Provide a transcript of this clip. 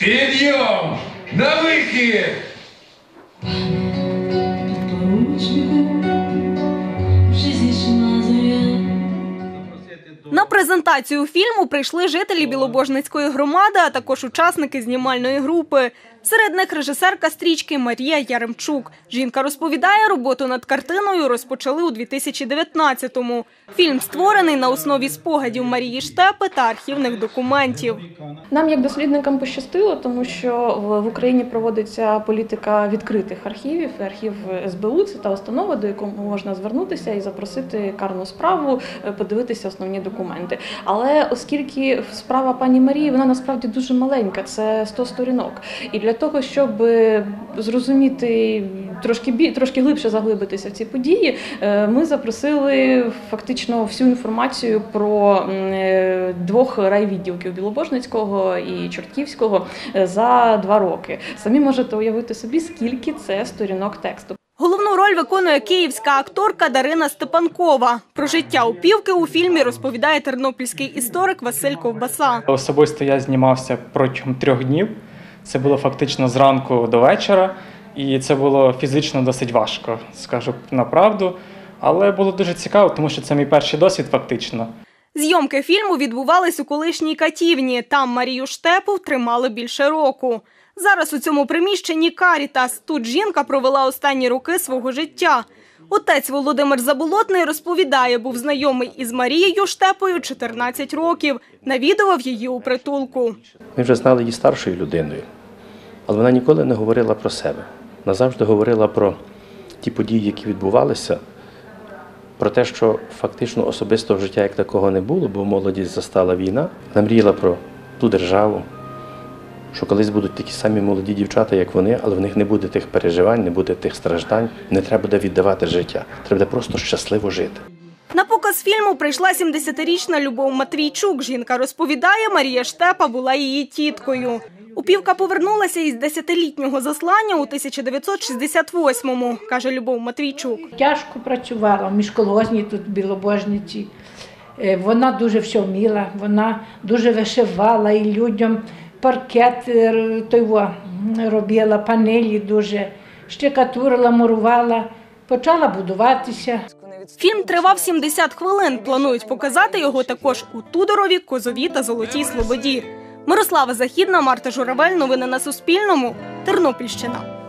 Підйом! На вихід! На презентацію фільму прийшли жителі Білобожницької громади, а також учасники знімальної групи. Серед них режисерка стрічки Марія Яремчук. Жінка розповідає, роботу над картиною розпочали у 2019-му. Фільм створений на основі спогадів Марії Штепи та архівних документів. Нам, як дослідникам, пощастило, тому що в Україні проводиться політика відкритих архівів. Архів СБУ це та установа, до якої можна звернутися і запросити карну справу, е, подивитися основні документи. Але оскільки справа пані Марії, вона насправді дуже маленька, це 100 сторінок. І для того, щоб е, зрозуміти трошки бі трошки глибше заглибитися в ці події, е, ми запросили фактично всю інформацію про е, двох райвідділків Білобожницького і Чортківського за два роки. Самі можете уявити собі, скільки це сторінок тексту. Головну роль виконує київська акторка Дарина Степанкова. Про життя упівки у фільмі розповідає тернопільський історик Василь Ковбаса. Особисто я знімався протягом трьох днів. Це було фактично зранку до вечора, і це було фізично досить важко, скажу на правду. Але було дуже цікаво, тому що це мій перший досвід, фактично. Зйомки фільму відбувались у колишній катівні. Там Марію Штепу тримали більше року. Зараз у цьому приміщенні Карітас. Тут жінка провела останні роки свого життя. Отець Володимир Заболотний розповідає, був знайомий із Марією Штепою 14 років. Навідував її у притулку. Ми вже знали її старшою людиною, але вона ніколи не говорила про себе. Вона завжди говорила про ті події, які відбувалися, про те, що фактично особистого життя як такого не було, бо молодість застала війна. Вона мріяла про ту державу, що колись будуть такі самі молоді дівчата, як вони, але в них не буде тих переживань, не буде тих страждань, не треба буде віддавати життя. Треба буде просто щасливо жити. На показ фільму прийшла 70-річна Любов Матвійчук. Жінка розповідає, Марія Штепа була її тіткою. Упівка повернулася із 10-літнього заслання у 1968-му, каже Любов Матвійчук. Тяжко працювала в міжколгозній тут білобожниці. Е, Вона дуже все вміла, вона дуже вишивала і людям паркет е, той робила, панелі дуже, щекатурила, мурувала, почала будуватися. Фільм тривав 70 хвилин. Планують показати його також у Тудорові, Козові та Золотій Слободі. Мирослава Західна, Марта Журавель. Новини на Суспільному. Тернопільщина.